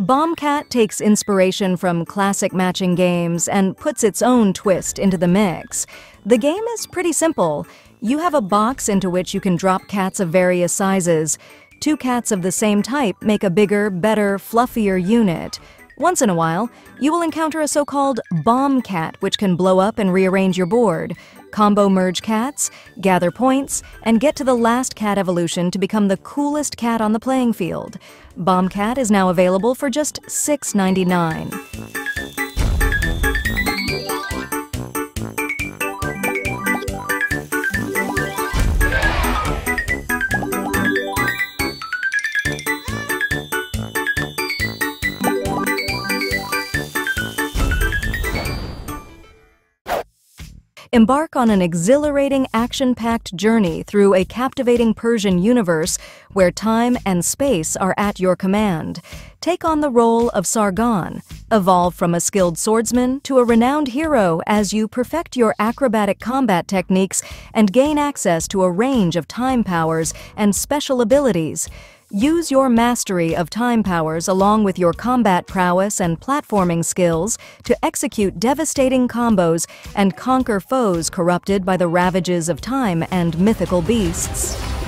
Bomb Cat takes inspiration from classic matching games and puts its own twist into the mix. The game is pretty simple. You have a box into which you can drop cats of various sizes. Two cats of the same type make a bigger, better, fluffier unit. Once in a while, you will encounter a so-called bomb cat which can blow up and rearrange your board. Combo merge cats, gather points, and get to the last cat evolution to become the coolest cat on the playing field. Bomb cat is now available for just $6.99. Embark on an exhilarating, action packed journey through a captivating Persian universe where time and space are at your command. Take on the role of Sargon. Evolve from a skilled swordsman to a renowned hero as you perfect your acrobatic combat techniques and gain access to a range of time powers and special abilities. Use your mastery of time powers along with your combat prowess and platforming skills to execute devastating combos and conquer foes corrupted by the ravages of time and mythical beasts.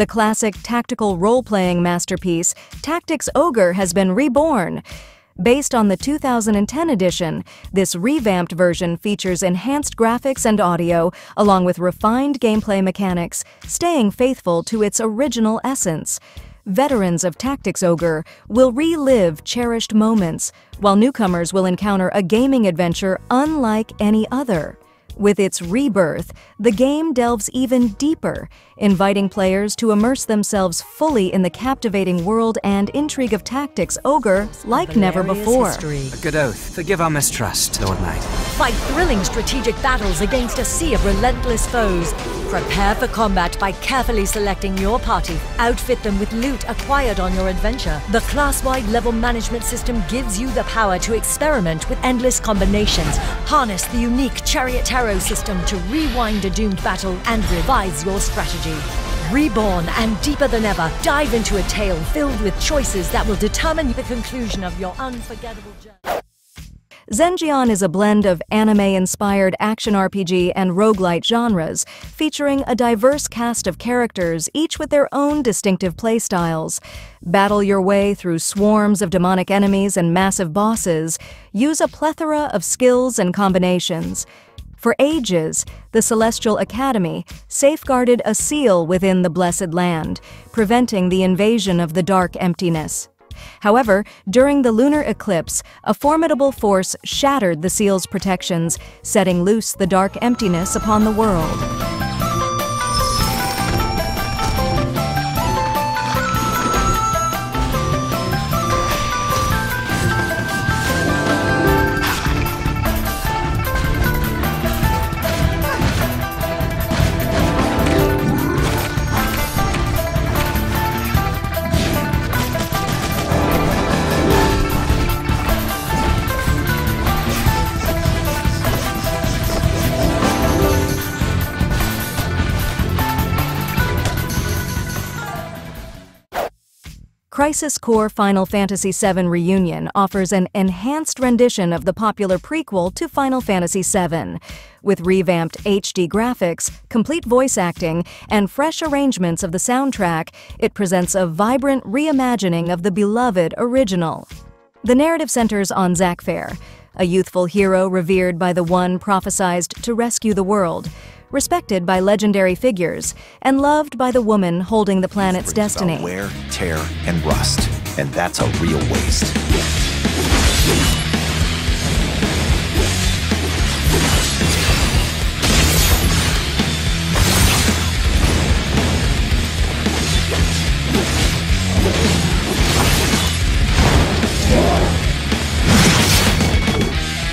The classic tactical role-playing masterpiece, Tactics Ogre has been reborn. Based on the 2010 edition, this revamped version features enhanced graphics and audio, along with refined gameplay mechanics, staying faithful to its original essence. Veterans of Tactics Ogre will relive cherished moments, while newcomers will encounter a gaming adventure unlike any other. With its rebirth, the game delves even deeper, inviting players to immerse themselves fully in the captivating world and intrigue of tactics ogre like never before. History. A good oath. Forgive our mistrust, Lord Knight. Fight thrilling strategic battles against a sea of relentless foes. Prepare for combat by carefully selecting your party. Outfit them with loot acquired on your adventure. The class-wide level management system gives you the power to experiment with endless combinations. Harness the unique Chariot Tarot system to rewind a doomed battle and revise your strategy. Reborn and deeper than ever, dive into a tale filled with choices that will determine the conclusion of your unforgettable journey. Zengeon is a blend of anime-inspired action RPG and roguelite genres, featuring a diverse cast of characters, each with their own distinctive playstyles. Battle your way through swarms of demonic enemies and massive bosses. Use a plethora of skills and combinations. For ages, the Celestial Academy safeguarded a seal within the Blessed Land, preventing the invasion of the dark emptiness. However, during the lunar eclipse, a formidable force shattered the seal's protections, setting loose the dark emptiness upon the world. Crisis Core Final Fantasy VII Reunion offers an enhanced rendition of the popular prequel to Final Fantasy VII. With revamped HD graphics, complete voice acting, and fresh arrangements of the soundtrack, it presents a vibrant reimagining of the beloved original. The narrative centers on Zack Fair, a youthful hero revered by the One prophesied to rescue the world respected by legendary figures, and loved by the woman holding the planet's destiny. Wear, tear, and rust. And that's a real waste.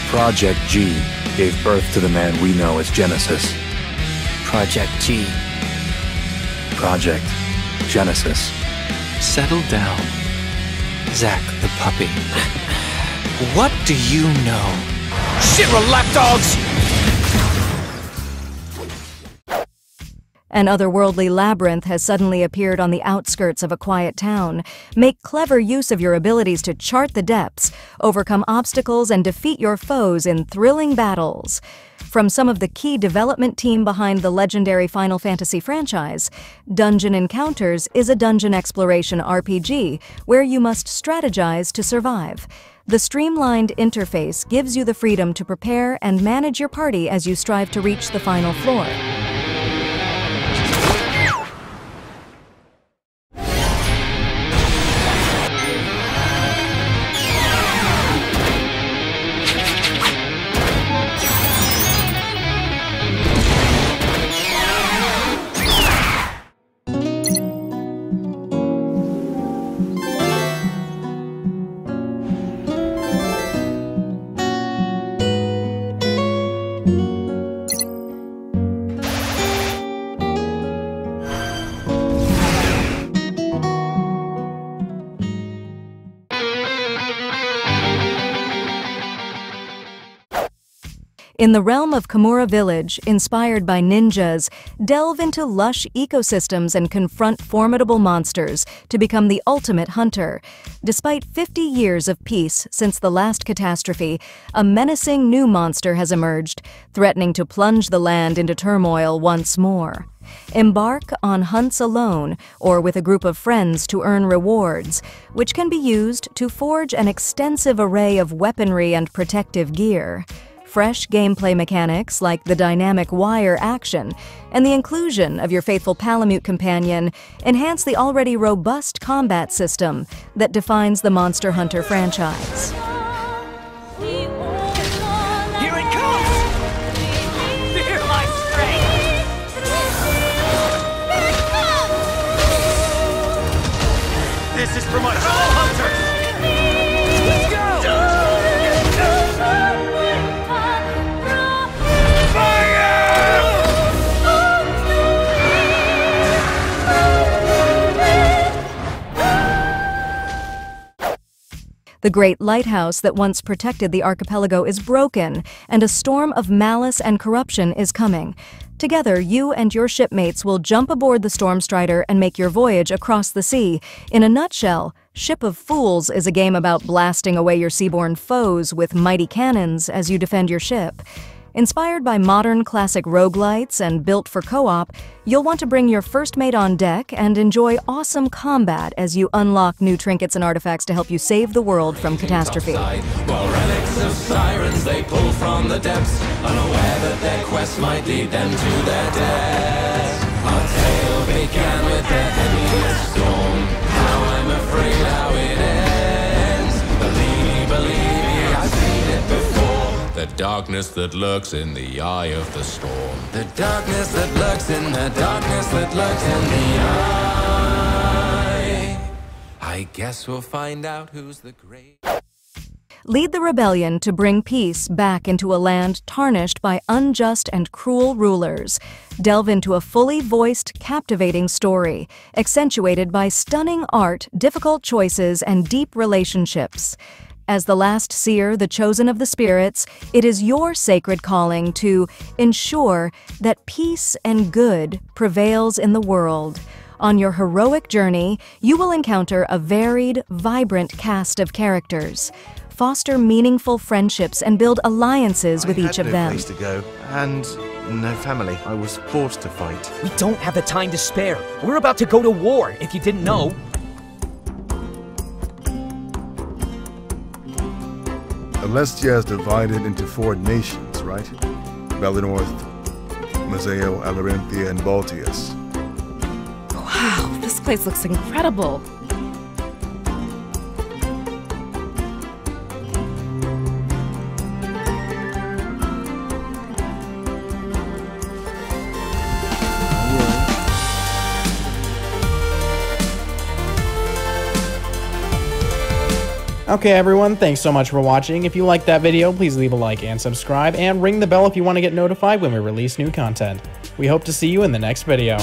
Project G gave birth to the man we know as Genesis. Project G. Project Genesis. Settle down. Zack the puppy. What do you know? Shit, Shinra lapdogs! An otherworldly labyrinth has suddenly appeared on the outskirts of a quiet town. Make clever use of your abilities to chart the depths, overcome obstacles, and defeat your foes in thrilling battles. From some of the key development team behind the legendary Final Fantasy franchise, Dungeon Encounters is a dungeon exploration RPG where you must strategize to survive. The streamlined interface gives you the freedom to prepare and manage your party as you strive to reach the final floor. In the realm of Kamura Village, inspired by ninjas, delve into lush ecosystems and confront formidable monsters to become the ultimate hunter. Despite 50 years of peace since the last catastrophe, a menacing new monster has emerged, threatening to plunge the land into turmoil once more. Embark on hunts alone or with a group of friends to earn rewards, which can be used to forge an extensive array of weaponry and protective gear fresh gameplay mechanics like the dynamic wire action and the inclusion of your faithful Palamute companion enhance the already robust combat system that defines the Monster Hunter franchise. The great lighthouse that once protected the archipelago is broken, and a storm of malice and corruption is coming. Together, you and your shipmates will jump aboard the Storm Strider and make your voyage across the sea. In a nutshell, Ship of Fools is a game about blasting away your seaborne foes with mighty cannons as you defend your ship. Inspired by modern classic roguelites and built for co-op, you'll want to bring your first mate on deck and enjoy awesome combat as you unlock new trinkets and artifacts to help you save the world from catastrophe. While relics of sirens they pull from the depths, unaware that their quest might lead them to their death. Our tale began with storm. I'm afraid how it ends. The darkness that lurks in the eye of the storm. The darkness that lurks in the darkness that lurks in the eye. I guess we'll find out who's the great. Lead the rebellion to bring peace back into a land tarnished by unjust and cruel rulers. Delve into a fully voiced, captivating story, accentuated by stunning art, difficult choices, and deep relationships. As the last seer, the chosen of the spirits, it is your sacred calling to ensure that peace and good prevails in the world. On your heroic journey, you will encounter a varied, vibrant cast of characters. Foster meaningful friendships and build alliances with I each had of no them. place to go, and no family. I was forced to fight. We don't have the time to spare. We're about to go to war, if you didn't know. Alestia is divided into four nations, right? Bellenorth, Mazeo, Alarenthia, and Baltius. Wow, this place looks incredible. Okay, everyone, thanks so much for watching. If you liked that video, please leave a like and subscribe, and ring the bell if you want to get notified when we release new content. We hope to see you in the next video.